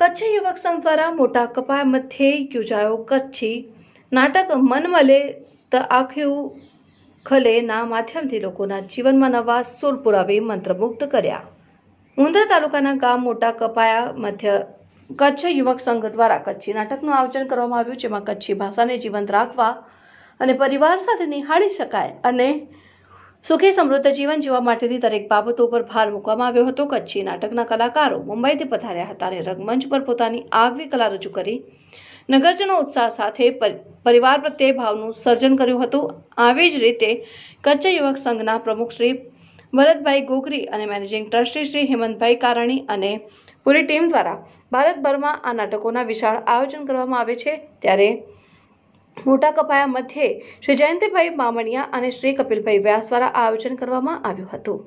કચ્છ યુવક સંઘ દ્વારા મોટા કપાયા મધ્યે યોજાયો કચ્છી. નાટક મન મલે ત આખ્યું ખલેના માધ્યમથી લોકોના જીવનમાં નવા સુર પુરાવી મંત્રમુગ્ધ કર્યા. મુંદ્રા તાલુકાના ગામ મોટા કપાયા મધ્ય કચ્છ યુવક સંઘ દ્વારા કચ્છી નાટકનું આયોજન કરવામાં આવ્યું, જેમાં કચ્છી ભાષાને જીવંત રાખવા અને પરિવાર સાથે નિહાળી શકાય અને સુખી સમૃદ્ધ જીવન જીવવા માટેની દરેક બાબતો પર ભાર મૂકવામાં આવ્યો હતો. કચ્છી નાટકના કલાકારો મુંબઈથી પધાર્યા હતા અને રંગમંચ પર પોતાની આગવી કલા રજૂ કરી. નગરજનો ઉત્સાહ સાથે પર- પરિવાર પ્રત્યે ભાવનું સર્જન કર્યું હતું. આવી જ રીતે કચ્છ યુવક સંઘના પ્રમુખ શ્રી ભરતભાઈ ગોગરી અને મેનેજિંગ ટ્રસ્ટી શ્રી હેમંતભાઈ કારાણી અને પૂરી ટીમ દ્વારા ભારતભરમાં આ નાટકોના વિશાળ આયોજન કરવામાં આવે છે. ત્યારે મોટા કપાયા મધ્યે શ્રી જયંતિભાઈ મામણિયા અને શ્રી કપિલભાઈ વ્યાસ દ્વારા આયોજન કરવામાં આવ્યું હતું.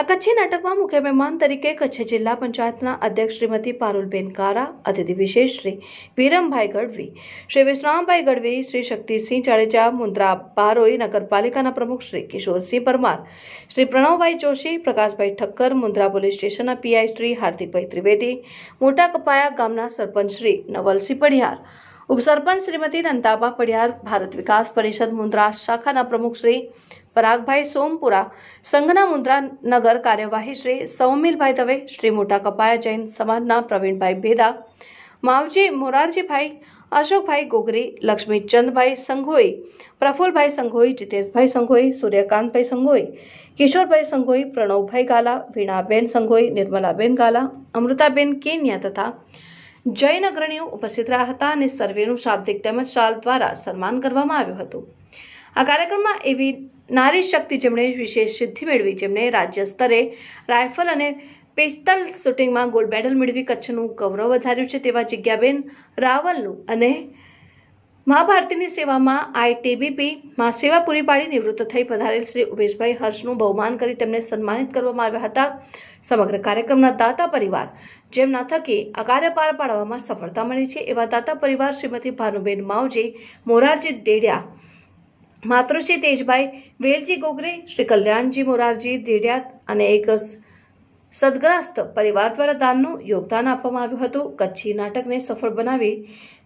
આ કચ્છી નાટકમાં મુખ્ય મહેમાન તરીકે કચ્છ જિલ્લા પંચાયતના અધ્યક્ષ શ્રીમતી પારુલબેન કારા, અતિથિ વિશેષ શ્રી વિરમભાઈ ગઢવી, શ્રી વિશ્રામભાઈ ગઢવી, શ્રી શક્તિસિંહ જાડેજા, મુન્દ્રા બારોઈ નગરપાલિકાના પ્રમુખ શ્રી કિશોરસિંહ પરમાર, શ્રી પ્રણવભાઈ જોશી, પ્રકાશભાઈ ઠક્કર, મુન્દ્રા પોલીસ સ્ટેશનના પીઆઈ શ્રી હાર્દિકભાઈ ત્રિવેદી, મોટા કપાયા ગામના સરપંચ શ્રી નવલસિંહ પડિયાર ઉપસરપંચ શ્રીમતી નંતાબા પડિયાર ભારત વિકાસ પરિષદ મુન્દ્રા શાખાના પ્રમુખ શ્રી પરાગભાઈ સોમપુરા, સંઘના મુન્દ્રા નગર કાર્યવાહી શ્રી સૌમિલભાઈ દવે, શ્રી મોટા કપાયા જૈન સમાજના પ્રવીણભાઈ ભેદા, માવજી મોરારજીભાઈ, અશોકભાઈ ગોગરી, લક્ષ્મીચંદભાઈ સંઘોઈ, પ્રફુલભાઈ સંઘોઈ, જીતેશભાઈ સંઘોઈ, સૂર્યકાંતભાઈ સંઘોઈ, કિશોરભાઈ સંઘોઈ, પ્રણવભાઈ ગાલા, વીણાબેન સંઘોઈ, નિર્મલાબેન ગાલા, અમૃતાબેન કેન્યા તથા જૈન અગ્રણીઓ ઉપસ્થિત રહ્યા હતા અને સર્વેનું શાબ્દિક તેમજ શાલ દ્વારા સન્માન કરવામાં આવ્યું હતું. આ કાર્યક્રમમાં એવી નારી શક્તિ જેમણે વિશેષ સિદ્ધિ મેળવી, જેમણે રાજ્ય સ્તરે રાઇફલ અને પિસ્તલ શૂટિંગમાં ગોલ્ડ મેડલ મેળવી, કચ્છનું ગૌરવ વધાર્યું છે તેવા જિજ્ઞાબેન રાવલનું અને મહાભારતીની સેવામાં આઈટીબીપી માં સેવા પૂરી પાડી નિવૃત્ત થઈ પધારેલ શ્રી ઉમેશભાઈ હર્ષનું બહુમાન કરી તેમને સન્માનિત કરવામાં આવ્યા હતા. સમગ્ર કાર્યક્રમના દાતા પરિવાર જેમના થકી આ કાર્ય પાર પાડવામાં સફળતા મળી છે એવા દાતા પરિવાર શ્રીમતી ભાનુબેન માવજી, મોરારજી ડેડિયા માતૃશ્રી તેજભાઈ, વેલજી ગોગરે, શ્રી કલ્યાણજી મોરારજી દેડિયા અને એક સદગ્રસ્ત પરિવાર દ્વારા દાનનું યોગદાન આપવામાં આવ્યું હતું. કચ્છી નાટકને સફળ બનાવી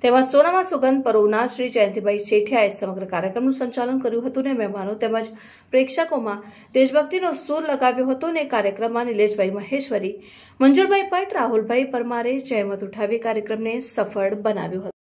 તેમજ સોનામાં સુગંધ પરોવનાર શ્રી જયંતિભાઈ શેઠિયાએ સમગ્ર કાર્યક્રમનું સંચાલન કર્યું હતું ને મહેમાનો તેમજ પ્રેક્ષકોમાં દેશભક્તિનો સૂર લગાવ્યો હતો ને કાર્યક્રમમાં નિલેશભાઈ મહેશ્વરી, મંજુરભાઈ ભટ્ટ, રાહુલભાઈ પરમારે જહેમત ઉઠાવી કાર્યક્રમને સફળ બનાવ્યો હતો.